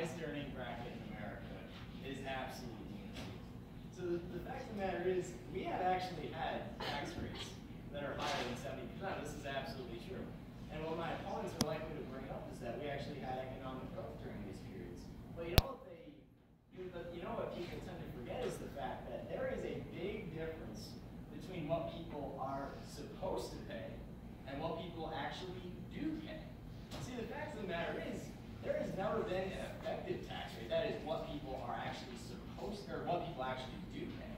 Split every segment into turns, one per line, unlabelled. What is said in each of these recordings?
highest earning bracket in America is absolute lunacy. So the, the fact of the matter is, we have actually had tax rates that are higher than seventy percent. This is absolutely true. And what my opponents are likely to bring up is that we actually had economic growth during these periods. But you know what they, you know, what people tend to forget is the fact that there is a big difference between what people are supposed to pay and what people actually do pay. See, the fact of the matter is, there has never been an effective tax rate. That is what people are actually supposed, or what people actually do pay.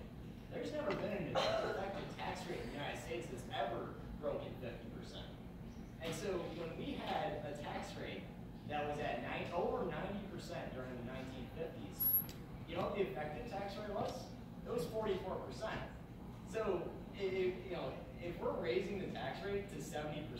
There's never been an effective tax rate in the United States that's ever broken 50%. And so when we had a tax rate that was at nine, over 90% during the 1950s, you know what the effective tax rate was? It was 44%. So you know, if we're raising the tax rate to 70%,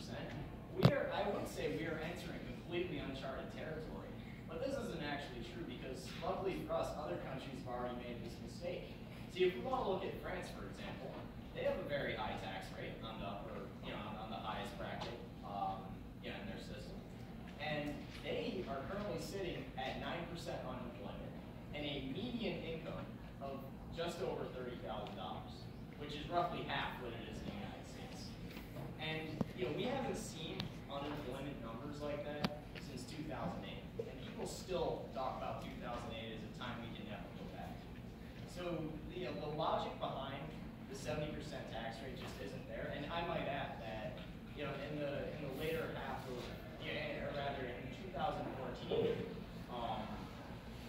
we are, I would say we are entering completely uncharted territory. But this isn't actually true because luckily for us, other countries have already made this mistake. See, if we want to look at France, for example, they have a very high tax rate on the upper, you know, on the highest bracket, um, yeah, in their system. And they are currently sitting at 9% unemployment and a median income of just over $30,000, which is roughly half what it is in the United States. And you know, we haven't seen unemployment numbers like that since 2008. And people still talk about 2008 as a time we can never go back. So you know, the logic behind the 70% tax rate just isn't there. And I might add that you know, in the in the later half of, yeah, or rather in 2014, um,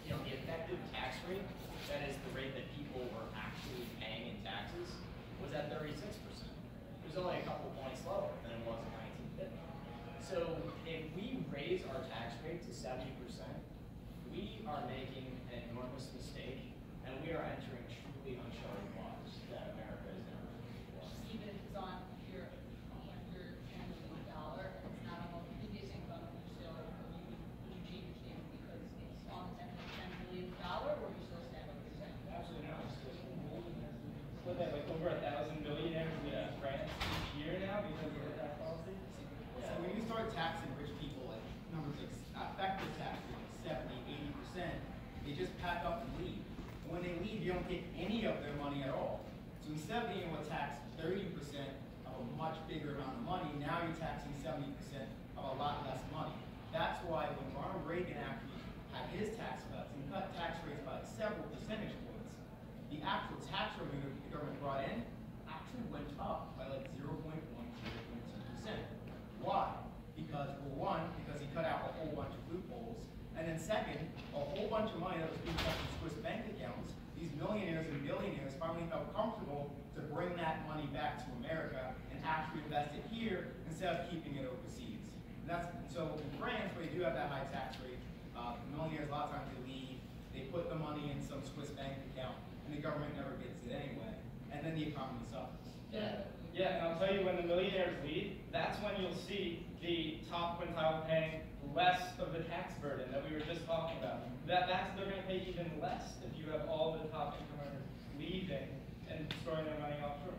you know, the effective tax rate, that is the rate that people were actually paying in taxes, was at 36%. It was only a couple points lower than it was in 1950. So if we raise our tax rate to 70%, we are making an enormous mistake, we are entering truly uncharted waters that America has never been before.
Even if it's on your, on your one dollar, and it's not on the previous income, you still, would you, would you change your statement because it's on the ten, ten million dollar, or you still stand with your second?
Absolutely not. What they have like over a thousand millionaires in France each year now because of the tax policy?
So when you start taxing rich people at numbers like uh, effective tax rate, like 70, 80 percent, they just pack up and leave. When they leave, you don't get any of their money at all. So instead of being able to tax 30 percent of a much bigger amount of money, now you're taxing 70 percent of a lot less money. That's why when Ronald Reagan actually had his tax cuts and cut tax rates by several percentage points, the actual tax revenue the government brought in actually went up by like 0.1, 0.2 percent. Why? Because, well, one, because he cut out a whole bunch of loopholes, and then second, a whole bunch of money that was being kept in Swiss bank accounts, these millionaires and billionaires finally felt comfortable to bring that money back to America and actually invest it here instead of keeping it overseas. And that's, so in France, where they do have that high tax rate, uh, millionaires, a lot of times they leave, they put the money in some Swiss bank account, and the government never gets it anyway, and then the economy suffers.
Yeah. Yeah, and I'll tell you when the millionaires leave, that's when you'll top quintile paying less of the tax burden that we were just talking about. That that's they're going to pay even less if you have all the top income earners leaving and storing their money offshore.